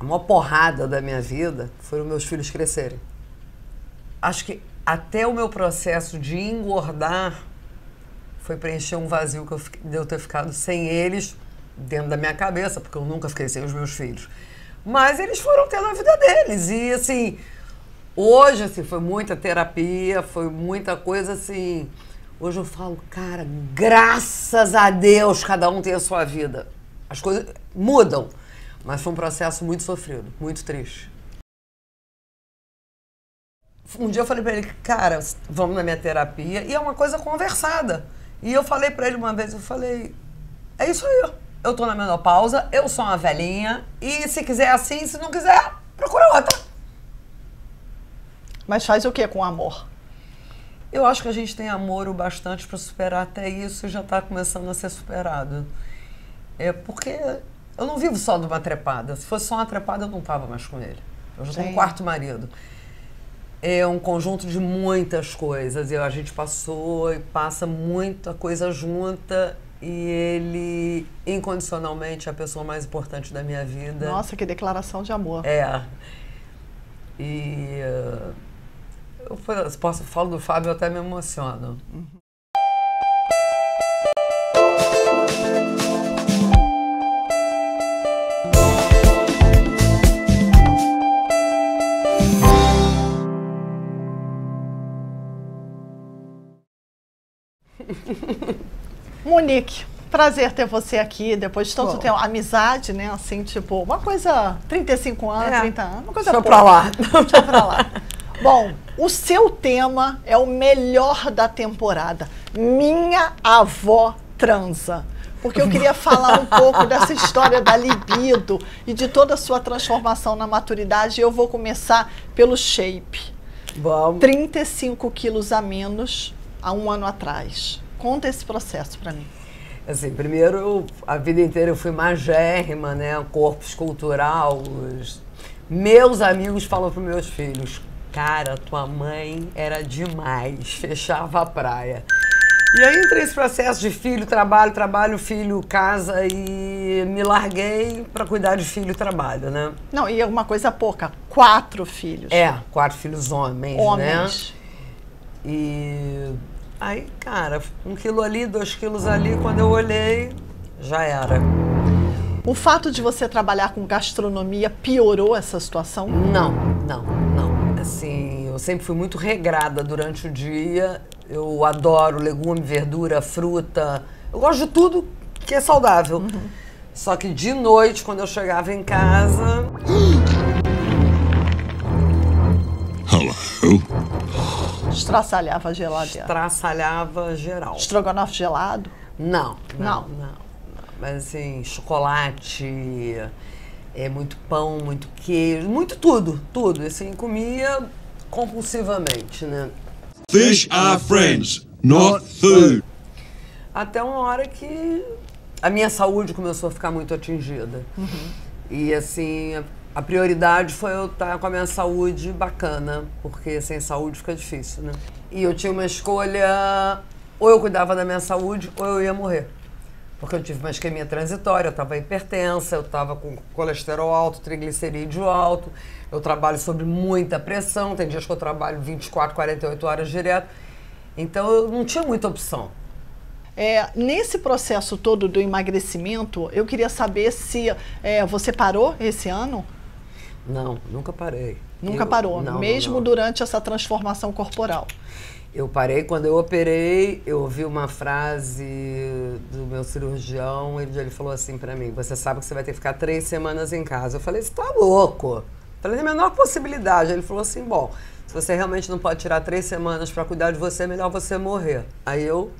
a maior porrada da minha vida foram meus filhos crescerem. Acho que até o meu processo de engordar foi preencher um vazio que eu, de eu ter ficado sem eles dentro da minha cabeça, porque eu nunca fiquei sem os meus filhos. Mas eles foram tendo a vida deles. E assim, hoje assim, foi muita terapia, foi muita coisa assim. Hoje eu falo, cara, graças a Deus cada um tem a sua vida. As coisas mudam. Mas foi um processo muito sofrido, muito triste. Um dia eu falei para ele, cara, vamos na minha terapia, e é uma coisa conversada. E eu falei para ele uma vez, eu falei, é isso aí, eu tô na menopausa, eu sou uma velhinha, e se quiser assim, se não quiser, procura outra. Mas faz o que com amor? Eu acho que a gente tem amor o bastante para superar até isso e já está começando a ser superado. É porque eu não vivo só de uma trepada. Se fosse só uma trepada, eu não tava mais com ele. Eu já tenho um quarto marido. É um conjunto de muitas coisas. E a gente passou e passa muita coisa junta. E ele, incondicionalmente, é a pessoa mais importante da minha vida. Nossa, que declaração de amor. É. E. Uh, eu posso, falo do Fábio, eu até me emociono. Uhum. Monique, prazer ter você aqui, depois de tanto Bom. tempo. Amizade, né? Assim, tipo, uma coisa. 35 anos, é. 30 anos, uma coisa. Deixa pra lá. Deixa pra lá. Bom, o seu tema é o melhor da temporada. Minha avó transa. Porque eu queria falar um pouco dessa história da libido e de toda a sua transformação na maturidade. E eu vou começar pelo shape. Vamos. 35 quilos a menos há um ano atrás. Conta esse processo para mim. Assim, primeiro, eu, a vida inteira eu fui magérrima, né? Corpo escultural. Os... Meus amigos falam para meus filhos, cara, tua mãe era demais, fechava a praia. E aí entrei nesse processo de filho, trabalho, trabalho, filho, casa e me larguei para cuidar de filho e trabalho, né? Não, e é uma coisa pouca, quatro filhos. É, quatro filhos homens, homens. né? E Aí, cara, um quilo ali, dois quilos ali, quando eu olhei, já era. O fato de você trabalhar com gastronomia piorou essa situação? Não, não, não. Assim, eu sempre fui muito regrada durante o dia. Eu adoro legume, verdura, fruta. Eu gosto de tudo que é saudável. Uhum. Só que de noite, quando eu chegava em casa. Hello. Estraçalhava geladeira. Estraçalhava geral. Estrogonofe gelado? Não, não, não. não, não. Mas assim, chocolate, é muito pão, muito queijo, muito tudo, tudo. Assim, comia compulsivamente, né? Fish are friends, not food. Até uma hora que a minha saúde começou a ficar muito atingida. Uhum. E assim, a prioridade foi eu estar com a minha saúde bacana, porque sem saúde fica difícil, né? E eu tinha uma escolha, ou eu cuidava da minha saúde, ou eu ia morrer. Porque eu tive uma isquemia transitória, eu estava hipertensa, eu estava com colesterol alto, triglicerídeo alto, eu trabalho sob muita pressão, tem dias que eu trabalho 24, 48 horas direto. Então eu não tinha muita opção. É, nesse processo todo do emagrecimento, eu queria saber se é, você parou esse ano? Não, nunca parei. Nunca eu, parou, não, mesmo não, durante essa transformação corporal. Eu parei quando eu operei, eu ouvi uma frase do meu cirurgião, ele, ele falou assim para mim, você sabe que você vai ter que ficar três semanas em casa. Eu falei, você tá louco? Falei, a menor possibilidade. Ele falou assim, bom, se você realmente não pode tirar três semanas para cuidar de você, é melhor você morrer. Aí eu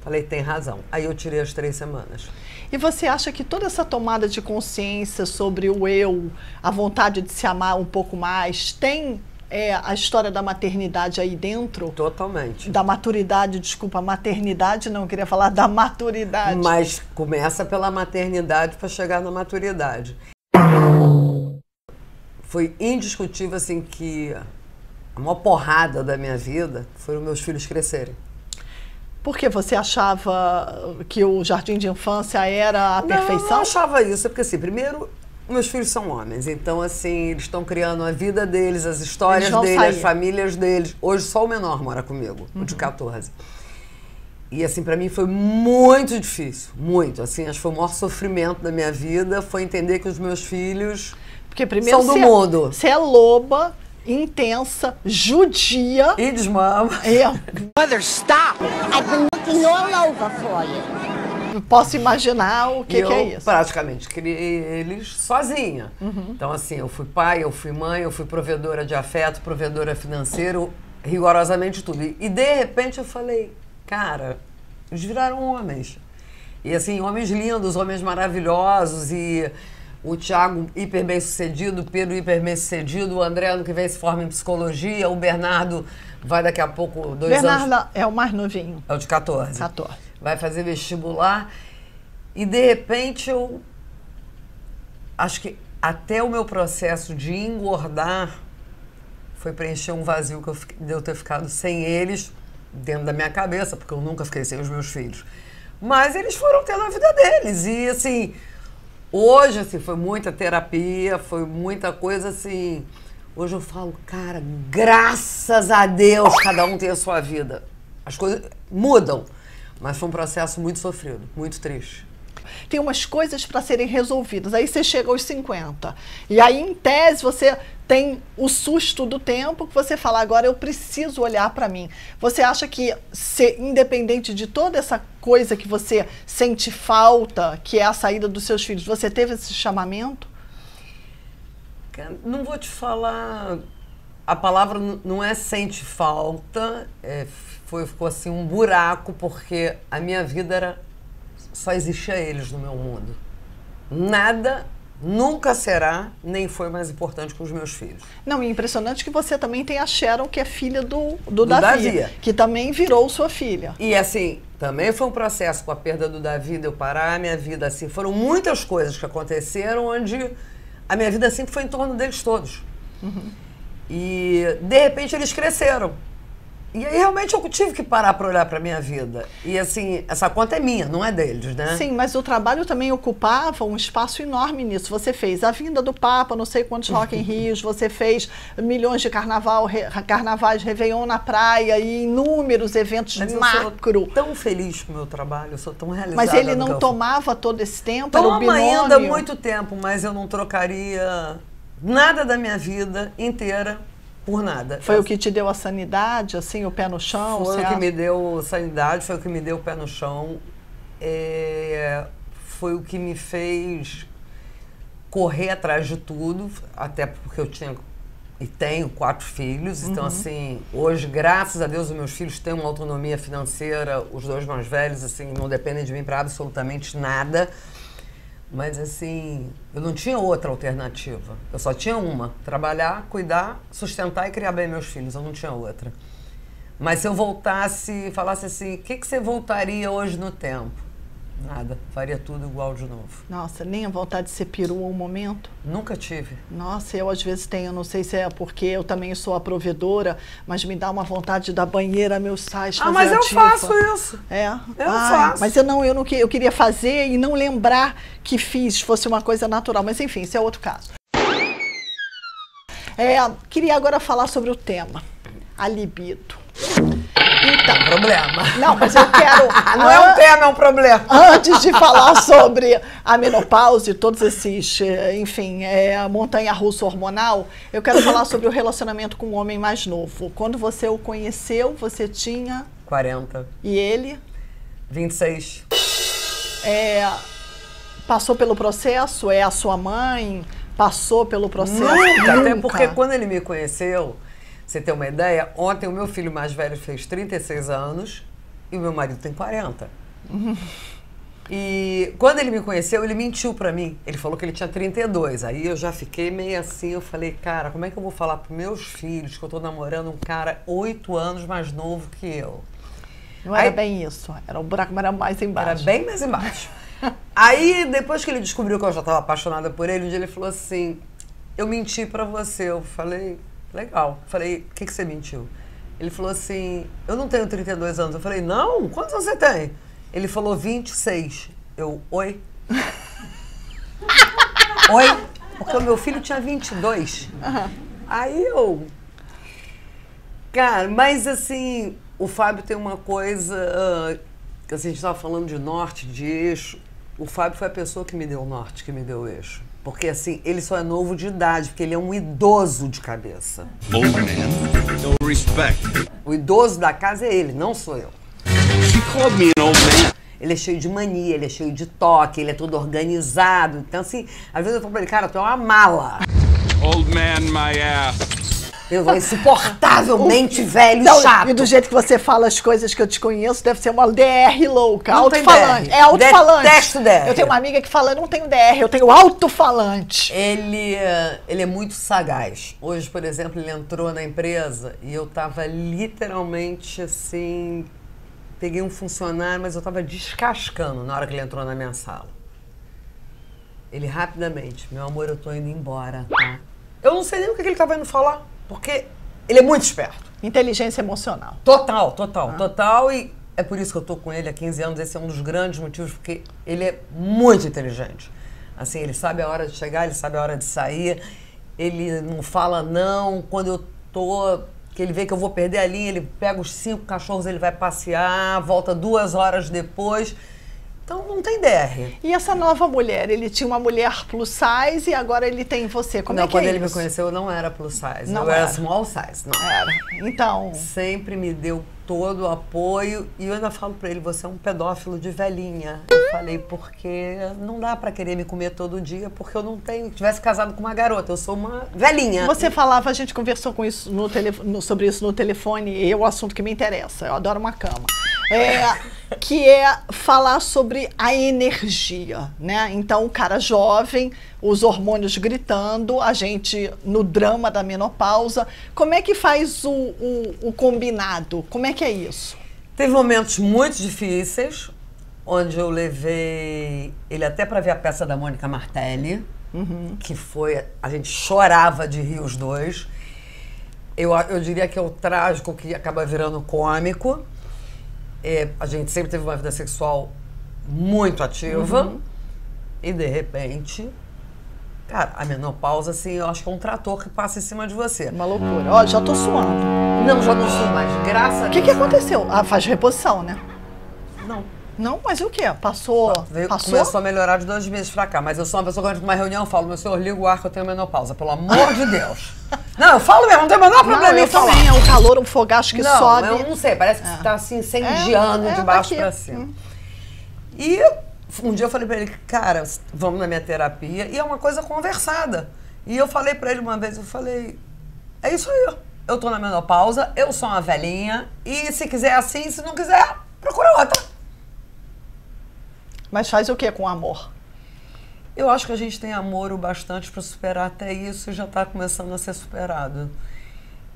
falei, tem razão. Aí eu tirei as três semanas. E você acha que toda essa tomada de consciência sobre o eu, a vontade de se amar um pouco mais, tem é, a história da maternidade aí dentro? Totalmente. Da maturidade, desculpa, maternidade, não queria falar da maturidade. Mas começa pela maternidade para chegar na maturidade. Foi indiscutível assim que a maior porrada da minha vida foram meus filhos crescerem. Porque você achava que o jardim de infância era a não, perfeição? Não, achava isso. É porque, assim, primeiro, Meus filhos são homens, então assim, eles estão criando a vida deles, as histórias deles, sair. as famílias deles. Hoje só o menor mora comigo, o de Uhum. 14. E assim, pra mim foi muito difícil, muito. Assim, acho que foi o maior sofrimento da minha vida, foi entender que os meus filhos Porque primeiro São do é- mundo. você é loba, intensa, judia. e desmama. É, Mother, stop! I've been looking all over for you. posso imaginar o que, e que é eu isso. praticamente criei eles sozinha. Uhum. Então, assim, eu fui pai, eu fui mãe, eu fui provedora de afeto, provedora financeira, rigorosamente tudo. E, e, de repente eu falei, cara, eles viraram homens. E assim, homens lindos, homens maravilhosos e o Thiago hiper bem sucedido, o Pedro hiper bem sucedido, o André ano que vem se forma em psicologia, o Bernardo vai daqui a pouco, dois anos. Bernardo é o mais novinho, É o de 14 14. vai fazer vestibular e de repente eu acho que até o meu processo de engordar foi preencher um vazio que eu, fi- de eu ter ficado sem eles dentro da minha cabeça, porque eu nunca fiquei sem os meus filhos. Mas eles foram tendo a vida deles e assim, hoje assim foi muita terapia, foi muita coisa assim. Hoje eu falo, cara, graças a Deus, cada um tem a sua vida. As coisas mudam, mas foi um processo muito sofrido, muito triste. Tem umas coisas para serem resolvidas. Aí você chega aos 50. E aí, em tese, você tem o susto do tempo que você fala, agora eu preciso olhar para mim. Você acha que, ser, independente de toda essa coisa que você sente falta, que é a saída dos seus filhos, você teve esse chamamento? Não vou te falar. A palavra não é sente falta, é, foi, ficou assim um buraco, porque a minha vida era. Só existia eles no meu mundo. Nada nunca será, nem foi mais importante que os meus filhos. Não, e é impressionante que você também tem a Sharon, que é filha do, do, Do Davi, Davi. que também virou sua filha. E assim, também foi um processo com a perda do Davi, de eu parar a minha vida assim. Foram muitas coisas que aconteceram onde a minha vida sempre foi em torno deles todos. E de repente eles cresceram. E aí realmente eu tive que parar para olhar para minha vida. E assim, essa conta é minha, não é deles, né? Sim, mas o trabalho também ocupava um espaço enorme nisso. Você fez a vinda do Papa, não sei quantos Rock em Rios, você fez milhões de carnaval, re, carnavais, Réveillon na praia e inúmeros eventos Mas eu macro. sou tão feliz com o meu trabalho, eu sou tão realizada. Mas ele não eu tomava todo esse tempo, era Toma binômio. ainda muito tempo, mas eu não trocaria nada da minha vida inteira por nada. Foi o que te deu a sanidade, assim, o pé no chão? Foi o que acha? me deu sanidade, foi o que me deu o pé no chão. É, foi o que me fez correr atrás de tudo, até porque eu tinha e tenho quatro filhos, então Uhum. assim, hoje, graças a Deus, os meus filhos têm uma autonomia financeira, os dois mais velhos, assim, não dependem de mim para absolutamente nada. Mas assim, eu não tinha outra alternativa. Eu só tinha uma: trabalhar, cuidar, sustentar e criar bem meus filhos. Eu não tinha outra. Mas se eu voltasse e falasse assim, o que, que você voltaria hoje no tempo? Nada, faria tudo igual de novo. Nossa, nem a vontade de ser perua um momento? Nunca tive. Nossa, eu às vezes tenho, não sei se é porque eu também sou a provedora, mas me dá uma vontade de dar banheira a meus sais. Ah, fazer mas eu tifa. faço isso. É? Eu Ai, faço. Mas eu não, eu não que- eu queria fazer e não lembrar que fiz, fosse uma coisa natural. Mas enfim, isso é outro caso. É, queria agora falar sobre o tema, a libido. Então, Problema. não, mas eu quero. Não é um tema, é um problema. Antes de falar sobre a menopausa e todos esses, eh, enfim, é, a montanha russa hormonal, eu quero falar sobre o relacionamento com um homem mais novo. Quando você o conheceu, você tinha 40, e ele 26. é, passou pelo processo, é a sua mãe, passou pelo processo. Nunca, até Nunca. porque quando ele me conheceu, você ter uma ideia, ontem o meu filho mais velho fez 36 anos e o meu marido tem 40. E quando ele me conheceu, ele mentiu pra mim. Ele falou que ele tinha 32. Aí eu já fiquei meio assim, eu falei, cara, como é que eu vou falar pros meus filhos que eu tô namorando um cara 8 anos mais novo que eu? Não era Aí- bem isso, era o buraco era mais embaixo. Era bem mais embaixo. Aí, depois que ele descobriu que eu já estava apaixonada por ele, um dia ele falou assim: Eu menti pra você. Eu falei: Legal. Falei: O que, que você mentiu? Ele falou assim: Eu não tenho 32 anos. Eu falei: Não? Quantos você tem? Ele falou: 26. Eu: Oi? Oi? Porque o meu filho tinha 22. Aí eu. Cara, mas assim, o Fábio tem uma coisa. que assim, a gente estava falando de norte, de eixo. O Fábio foi a pessoa que me deu o norte, que me deu o eixo. Porque assim, ele só é novo de idade, porque ele é um idoso de cabeça. Old man, no respect. O idoso da casa é ele, não sou eu. She called me an old man. Ele é cheio de mania, ele é cheio de toque, ele é todo organizado. Então, assim, às vezes eu falo pra ele, cara, tu é uma mala. Old man, my ass. Eu insuportavelmente velho e Então, chato. E do jeito que você fala as coisas que eu te conheço, deve ser uma DR louca, Não alto-falante. É alto-falante. Detesto DR. Eu tenho uma amiga que fala, eu não tenho DR, eu tenho alto-falante. Ele, eh, ele é muito sagaz. Hoje, por exemplo, ele entrou na empresa e eu tava literalmente assim. Peguei um funcionário, mas eu tava descascando na hora que ele entrou na minha sala. Ele rapidamente, meu amor, eu tô indo embora, tá? Eu não sei nem o que que ele tava indo falar, porque ele é muito esperto. Inteligência emocional. Total, total, total. E é por isso que eu tô com ele há 15 anos. Esse é um dos grandes motivos, porque ele é muito inteligente. Assim, ele sabe a hora de chegar, ele sabe a hora de sair. Ele não fala não. Quando eu tô, que ele vê que eu vou perder a linha, ele pega os cinco cachorros, ele vai passear, volta duas horas depois. Então não tem DR. E essa nova mulher? Ele tinha uma mulher plus size e agora ele tem você. Como não, é que quando é ele me isso? conheceu, eu não era plus size. Não eu era era. small size. Não. Era. Então, sempre me deu todo o apoio e eu ainda falo pra ele, você é um pedófilo de velhinha. Eu falei, porque não dá pra querer me comer todo dia, porque eu não tenho, tivesse casado com uma garota, eu sou uma velhinha. você falava, a gente conversou com isso no- sobre isso no telefone, e é o assunto que me interessa. Eu adoro uma cama. É, que é falar sobre a energia, né? Então, o cara jovem, os hormônios gritando, a gente no drama da menopausa. Como é que faz o, o- o combinado? Como é que é isso? Teve momentos muito difíceis, onde eu levei ele até pra ver a peça da Mônica Martelli, que foi, a gente chorava de rir os dois. Eu, eu diria que é o trágico que acaba virando cômico. É, a gente sempre teve uma vida sexual muito ativa. E de repente, cara, a menopausa, assim, eu acho que é um trator que passa em cima de você. Uma loucura. Ó, já tô suando. Não, já não sou mais, graças a O que, que aconteceu? Ah, faz reposição, né? Não. Não, mas o quê? Passou? Veio, passou? começou a melhorar de dois meses pra cá, mas eu sou uma pessoa que quando uma reunião eu falo, meu senhor, liga o ar que eu tenho menopausa, pelo amor de Deus. Não, eu falo mesmo, não tem o menor problema Não, em eu falar. também, é um calor, um fogacho que não, sobe. eu não sei, parece que você tá assim, incendiando É, é, de baixo daqui. pra cima. E um dia eu falei pra ele, cara, vamos na minha terapia, e é uma coisa conversada. E eu falei pra ele uma vez, eu falei, é isso aí, eu tô na menopausa, eu sou uma velhinha, e se quiser assim, se não quiser, procura outra. Mas faz o que com amor? Eu acho que a gente tem amor o bastante para superar até isso e já está começando a ser superado.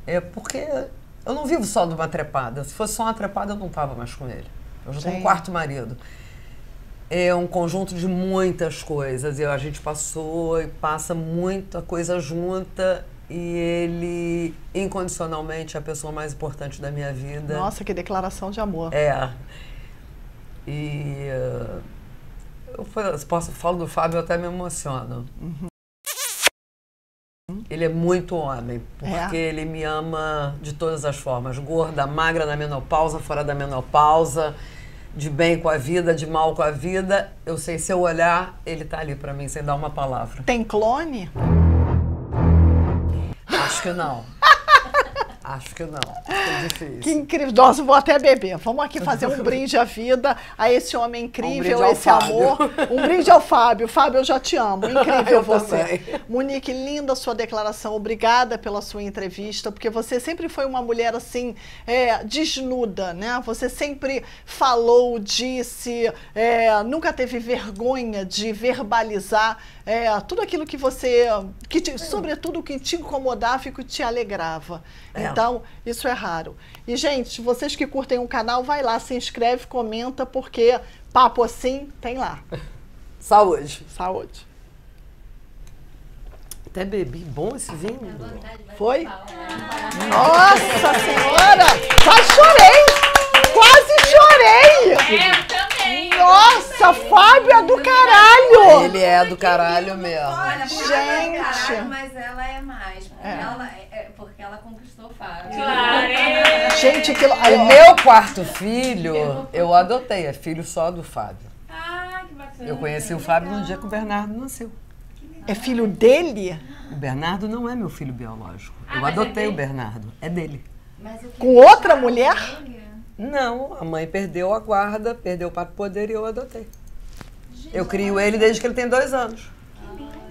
É porque eu não vivo só de uma trepada. Se fosse só uma trepada, eu não estava mais com ele. Eu já Sim. um quarto marido. É um conjunto de muitas coisas. E a gente passou e passa muita coisa junta. E ele, incondicionalmente, é a pessoa mais importante da minha vida. Nossa, que declaração de amor. É. E eu posso falo do Fábio, eu até me emociono. Ele é muito homem, porque É? ele me ama de todas as formas. Gorda, magra, na menopausa, fora da menopausa, de bem com a vida, de mal com a vida. Eu sei, se eu olhar, ele tá ali pra mim, sem dar uma palavra. Tem clone? Acho que não. Acho que não. É difícil. Que incrível. Nossa, vou até beber. Vamos aqui fazer um brinde à vida, a esse homem incrível, ao esse Fábio. amor. Um brinde ao Fábio. Fábio, eu já te amo. Incrível você. também. Monique, linda sua declaração. Obrigada pela sua entrevista, porque você sempre foi uma mulher assim, é, desnuda, né? Você sempre falou, disse, é, nunca teve vergonha de verbalizar é, tudo aquilo que você, que te- sobretudo o que te incomodava e que te alegrava. É. Então, isso é raro. E, gente, vocês que curtem o canal, vai lá, se inscreve, comenta, porque papo assim tem lá. Saúde. Saúde. Até bebi. Bom esse vinho. Foi? Nossa Senhora! Quase chorei! Quase chorei! É. Nossa! Fábio é do caralho! Ele é do caralho mesmo. Olha, Gente. ela é caralho, mas ela é mais. Porque, ela, é, é- porque ela conquistou o Fábio. Gente, aquilo. O meu quarto filho, eu adotei. É filho só do Fábio. Ah, que bacana. Eu conheci o Fábio no dia que o Bernardo nasceu. É filho dele? O Bernardo não é meu filho biológico. Ah, Eu é adotei o dele? Bernardo. É dele. O Com outra mulher? Não, a mãe perdeu a guarda, perdeu o pato poder e eu adotei. Eu crio ele desde que ele tem dois anos.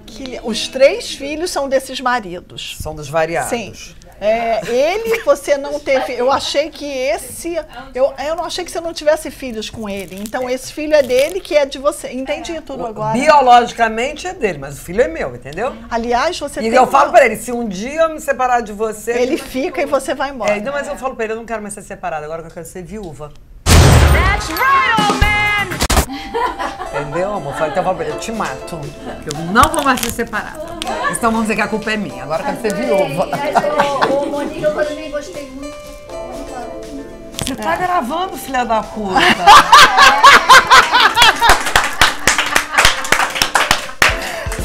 Que os três filhos são desses maridos. São dos variados. Sim. É, ele, você não teve. Eu achei que esse. Eu, eu não achei que você não tivesse filhos com ele. Então, esse filho é dele, que é de você. Entendi tudo agora. Biologicamente é dele, mas o filho é meu, entendeu? Aliás, você E tem. eu uma- falo pra ele, se um dia eu me separar de você... Ele fica e você vai embora. É, não, mas eu falo pra ele, eu não quero mais ser separada, agora que eu quero ser viúva. Entendeu, amor? Falei, então eu te mato. Eu não vou mais ser separada. Então vamos dizer que a culpa é minha, agora eu quero ser viúva. Mas, ô, ô, Monique, eu também gostei muito. Você tá gravando, filha da puta.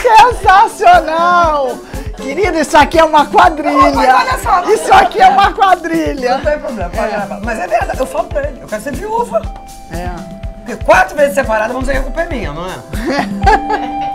Sensacional! Querido, isso aqui é uma quadrilha. olha só, não isso aqui é uma quadrilha. Não tem problema, pode gravar. Mas é verdade, eu falo pra ele, eu quero ser viúva. É. Porque quatro vezes separada, vamos dizer que a culpa é minha, não é?